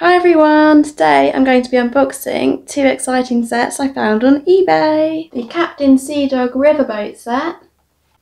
Hi everyone, today I'm going to be unboxing two exciting sets I found on eBay. The Captain Seadog Riverboat set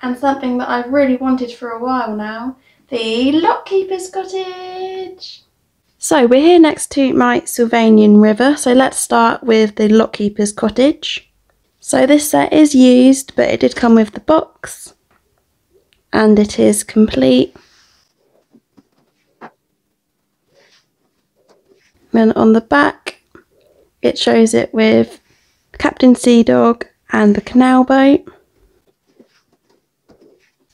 and something that I've really wanted for a while now, the Lockkeeper's Cottage. So we're here next to my Sylvanian River, so let's start with the Lockkeeper's Cottage. So this set is used, but it did come with the box and it is complete On the back, it shows it with Captain Seadog and the canal boat.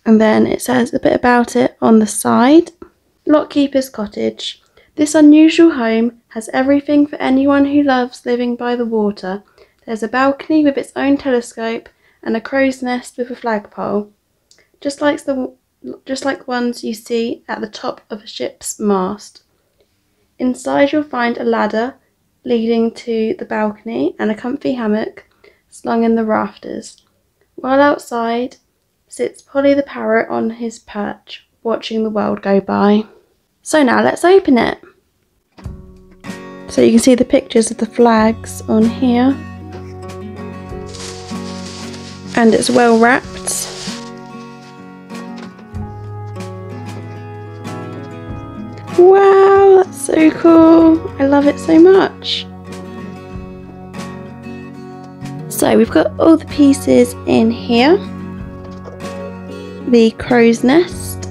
And then it says a bit about it on the side. Lockkeeper's Cottage. This unusual home has everything for anyone who loves living by the water. There's a balcony with its own telescope and a crow's nest with a flagpole, just like the just like ones you see at the top of a ship's mast. Inside you'll find a ladder leading to the balcony and a comfy hammock slung in the rafters. While outside sits Polly the parrot on his perch, watching the world go by. So now let's open it. So you can see the pictures of the flags on here. And it's well wrapped. So cool. I love it so much. So we've got all the pieces in here. The crow's nest.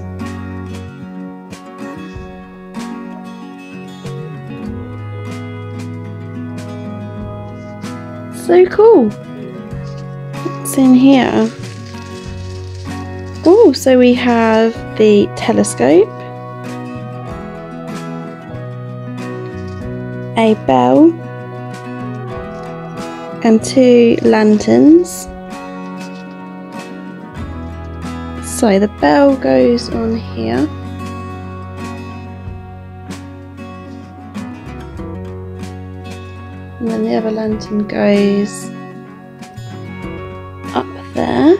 So cool. What's in here? Oh, so we have the telescope. A bell and two lanterns. So the bell goes on here. And then the other lantern goes up there.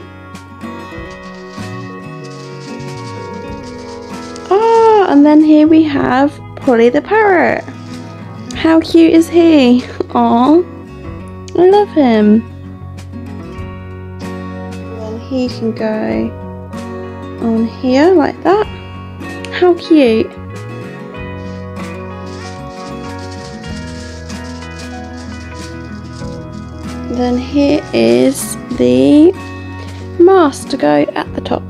Ah, and then here we have Polly the parrot. How cute is he? Aww. I love him. And then he can go on here like that. How cute. Then here is the mast to go at the top.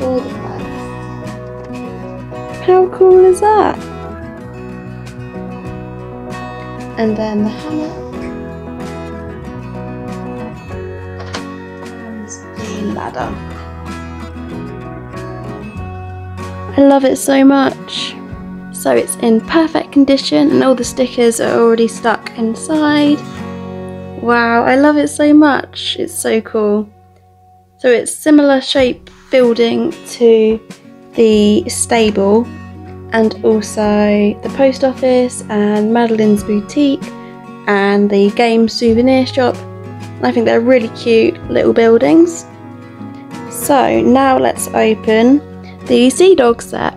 All the flags. How cool is that? And then the hammock and the ladder. I love it so much. So it's in perfect condition and all the stickers are already stuck inside. Wow, I love it so much. It's so cool. So it's similar shape building to the stable and also the post office and Madeline's boutique and the game souvenir shop. I think they're really cute little buildings. So now let's open the Seadog set.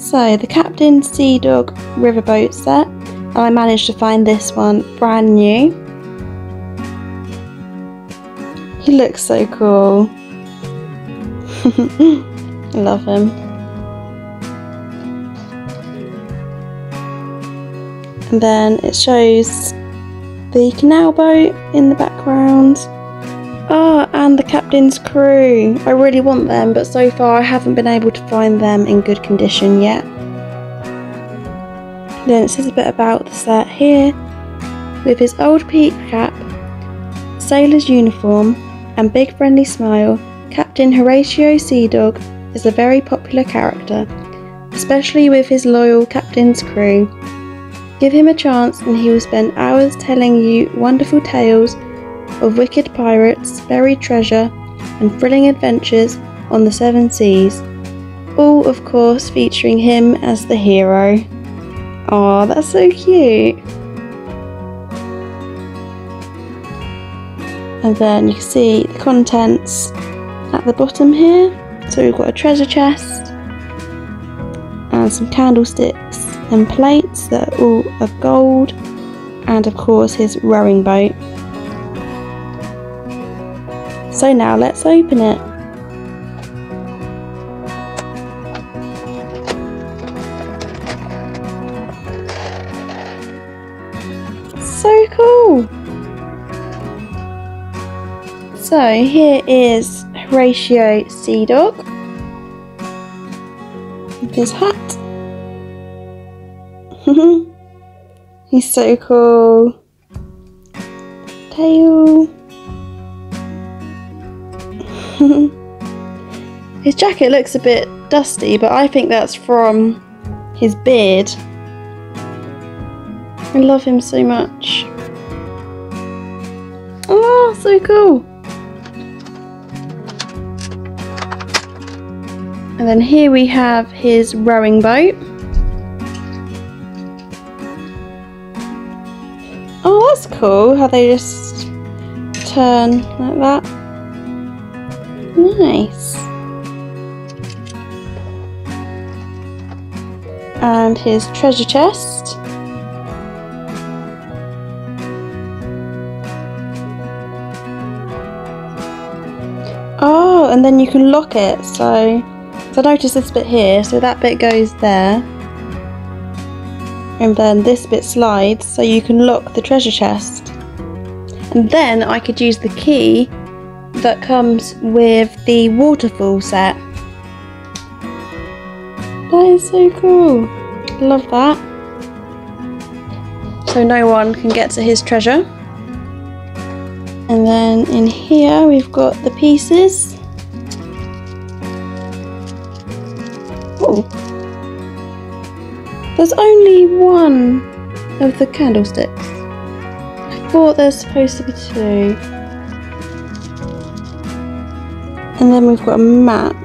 So the Captain Seadog Riverboat set. I managed to find this one brand new. He looks so cool. I love him. And then it shows the canal boat in the background. Ah, oh, and the captain's crew. I really want them, but so far I haven't been able to find them in good condition yet. Then it says a bit about the set here. With his old peak cap, sailor's uniform, and big friendly smile, Captain Horatio Seadog is a very popular character, especially with his loyal captain's crew Give him a chance and he will spend hours telling you wonderful tales of wicked pirates, buried treasure, and thrilling adventures on the seven seas. All, of course, featuring him as the hero. Oh, that's so cute. And then you can see the contents at the bottom here. So we've got a treasure chest and some candlesticks and plates that are all of gold and of course his rowing boat. So now let's open it. So cool! So here is Horatio Seadog with his hat. Mm-hmm. He's so cool. Tail. his jacket looks a bit dusty, but I think that's from his beard. I love him so much. Oh, so cool. And then here we have his rowing boat. Oh, that's cool how they just turn like that. Nice. And his treasure chest. Oh, and then you can lock it, so so notice this bit here, so that bit goes there. And then this bit slides so you can lock the treasure chest. And then I could use the key that comes with the waterfall set. That is so cool. Love that. So no one can get to his treasure. And then in here we've got the pieces. There's only one of the candlesticks. I thought there's supposed to be two. And then we've got a map.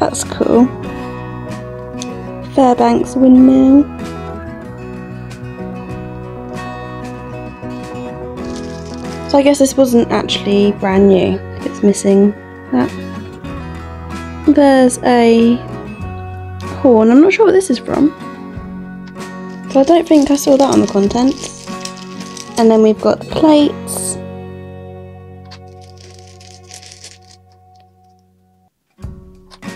That's cool. Fairbanks Windmill. So I guess this wasn't actually brand new. It's missing that. There's a I'm not sure what this is from. So I don't think I saw that on the contents. And then we've got the plates.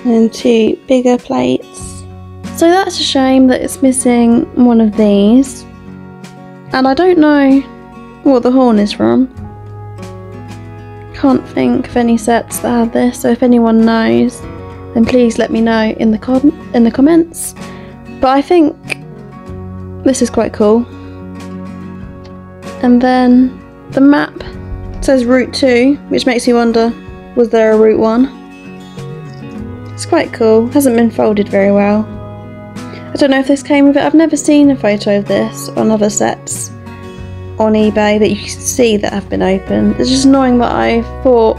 And two bigger plates. So that's a shame that it's missing one of these. And I don't know what the horn is from can't think of any sets that have this, so if anyone knows, then please let me know in the com in the comments. But I think this is quite cool. And then the map says Route 2, which makes me wonder, was there a Route 1? It's quite cool, hasn't been folded very well. I don't know if this came with it, I've never seen a photo of this on other sets on eBay that you can see that have been opened. It's just annoying that I thought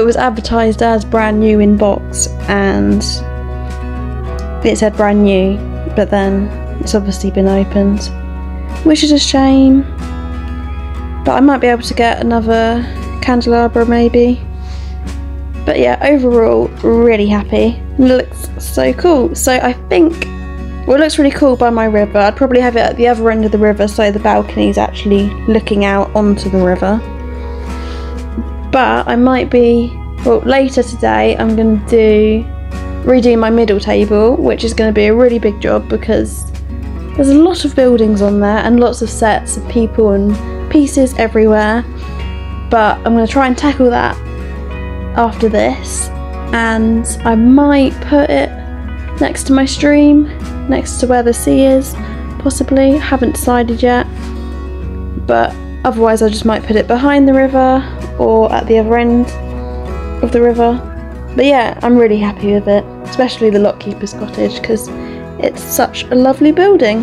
it was advertised as brand new in box and it said brand new, but then it's obviously been opened, which is a shame. But I might be able to get another candelabra maybe. But yeah, overall, really happy. Looks so cool. So I think well, it looks really cool by my river. I'd probably have it at the other end of the river so the balcony is actually looking out onto the river. But I might be, well, later today I'm going to do, redo my middle table, which is going to be a really big job because there's a lot of buildings on there and lots of sets of people and pieces everywhere. But I'm going to try and tackle that after this and I might put it next to my stream next to where the sea is, possibly. Haven't decided yet. But otherwise I just might put it behind the river or at the other end of the river. But yeah, I'm really happy with it, especially the lockkeeper's cottage because it's such a lovely building.